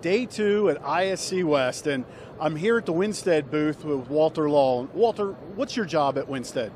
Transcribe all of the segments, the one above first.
day two at ISC West, and I'm here at the Winsted booth with Walter Law. Walter, what's your job at Winsted?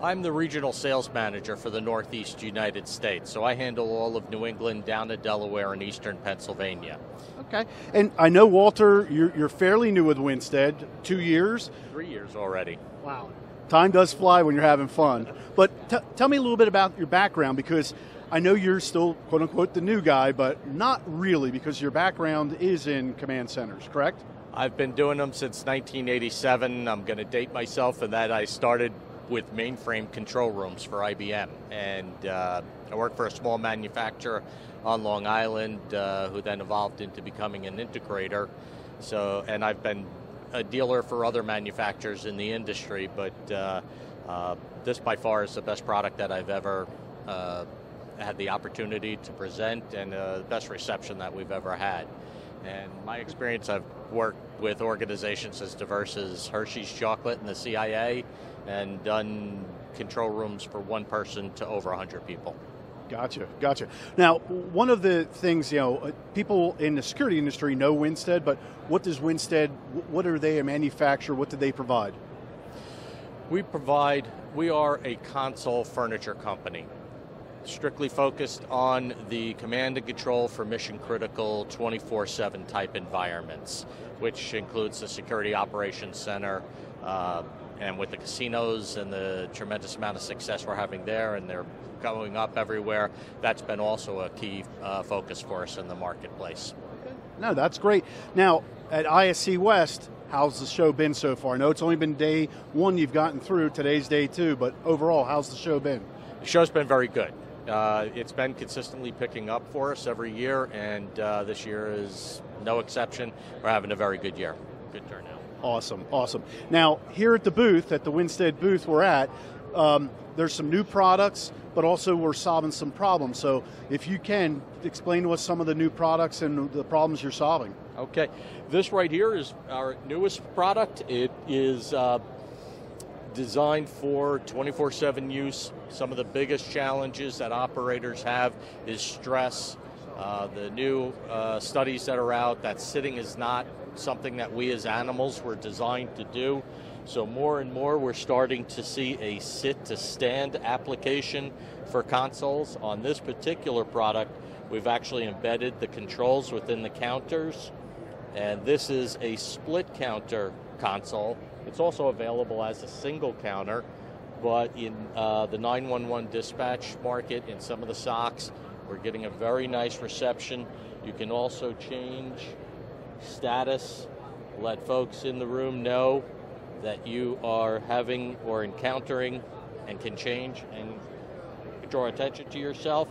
I'm the regional sales manager for the Northeast United States, so I handle all of New England down to Delaware and eastern Pennsylvania. Okay. And I know, Walter, you're, you're fairly new with Winsted, two years? Three years already. Wow. Time does fly when you're having fun. But t- tell me a little bit about your background because I know you're still, quote unquote, the new guy, but not really because your background is in command centers, correct? I've been doing them since 1987. I'm going to date myself in that I started with mainframe control rooms for IBM. And uh, I worked for a small manufacturer on Long Island uh, who then evolved into becoming an integrator. So, and I've been a dealer for other manufacturers in the industry, but uh, uh this by far is the best product that I've ever uh, had the opportunity to present and uh, the best reception that we've ever had. And my experience, I've worked with organizations as diverse as Hershey's Chocolate and the CIA, and done control rooms for one person to over 100 people. Gotcha, gotcha. Now, one of the things, you know, uh, people in the security industry know Winsted, but what does Winsted, what are they a manufacturer, what do they provide? We provide, we are a console furniture company, strictly focused on the command and control for mission critical 24 7 type environments, which includes the Security Operations Center, uh, and with the casinos and the tremendous amount of success we're having there, and they're going up everywhere, that's been also a key uh, focus for us in the marketplace. No, that's great. Now, at ISC West, how's the show been so far? I know it's only been day one you've gotten through, today's day two, but overall, how's the show been? The show's been very good. Uh, it's been consistently picking up for us every year, and uh, this year is no exception. We're having a very good year. Good turnout. Awesome, awesome. Now, here at the booth, at the Winsted booth we're at, um, there's some new products, but also we're solving some problems. So, if you can, explain to us some of the new products and the problems you're solving. Okay. This right here is our newest product. It is uh, designed for 24 7 use. Some of the biggest challenges that operators have is stress. Uh, the new uh, studies that are out that sitting is not something that we as animals were designed to do. So more and more we're starting to see a sit to stand application for consoles. On this particular product, we've actually embedded the controls within the counters. And this is a split counter console. It's also available as a single counter, but in uh, the 911 dispatch market, in some of the SOCs, we're getting a very nice reception. You can also change status, let folks in the room know that you are having or encountering and can change and draw attention to yourself.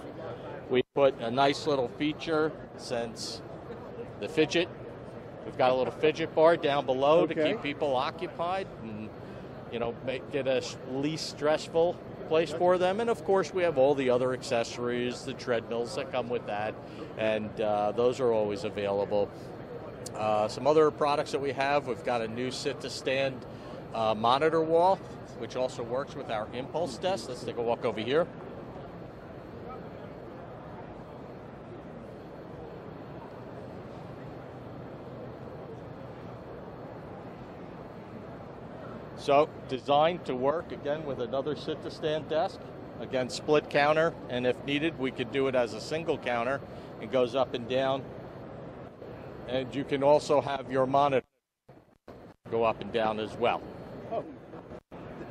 We put a nice little feature since the fidget. We've got a little fidget bar down below okay. to keep people occupied and you know make it a least stressful place for them. And of course, we have all the other accessories, the treadmills that come with that, and uh, those are always available. Uh, some other products that we have, we've got a new sit-to-stand uh, monitor wall, which also works with our impulse desk. Let's take a walk over here. So designed to work again with another sit-to-stand desk. Again, split counter, and if needed, we could do it as a single counter. It goes up and down and you can also have your monitor go up and down as well. Oh.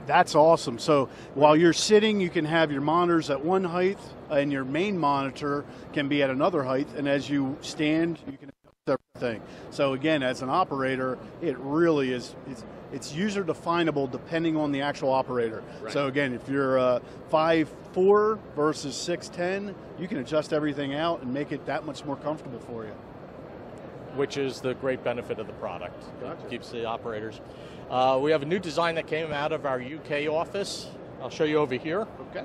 That's awesome. So while you're sitting, you can have your monitors at one height, and your main monitor can be at another height. And as you stand, you can everything. So again, as an operator, it really is. It's, it's user definable depending on the actual operator. Right. So again, if you're uh, five four versus six ten, you can adjust everything out and make it that much more comfortable for you which is the great benefit of the product. Gotcha. It keeps the operators. Uh, we have a new design that came out of our UK office. I'll show you over here. Okay.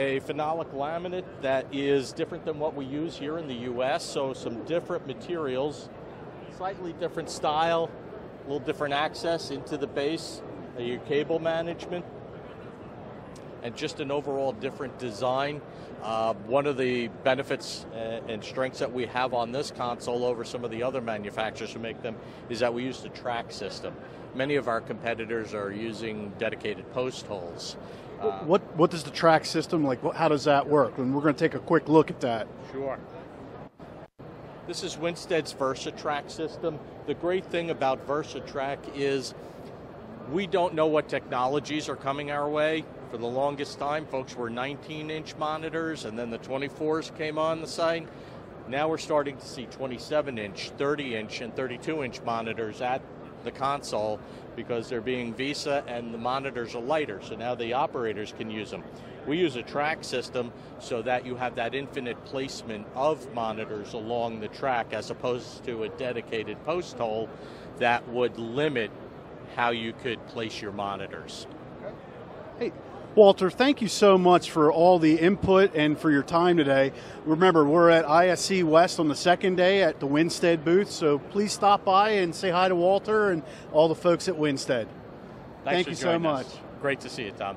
A phenolic laminate that is different than what we use here in the US, so some different materials, slightly different style, a little different access into the base, your cable management, and just an overall different design. Uh, one of the benefits and strengths that we have on this console over some of the other manufacturers who make them is that we use the track system. Many of our competitors are using dedicated post holes. Uh, what what does the track system like? How does that work? And we're going to take a quick look at that. Sure. This is Winsted's VersaTrack system. The great thing about VersaTrack is we don't know what technologies are coming our way. For the longest time, folks were 19 inch monitors, and then the 24s came on the site. Now we're starting to see 27 inch, 30 inch, and 32 inch monitors at the console because they're being VESA and the monitors are lighter, so now the operators can use them. We use a track system so that you have that infinite placement of monitors along the track as opposed to a dedicated post hole that would limit how you could place your monitors. Hey, Walter, thank you so much for all the input and for your time today. Remember, we're at ISC West on the second day at the Winsted booth, so please stop by and say hi to Walter and all the folks at Winsted. Thanks thank you so much. Us. Great to see you, Tom.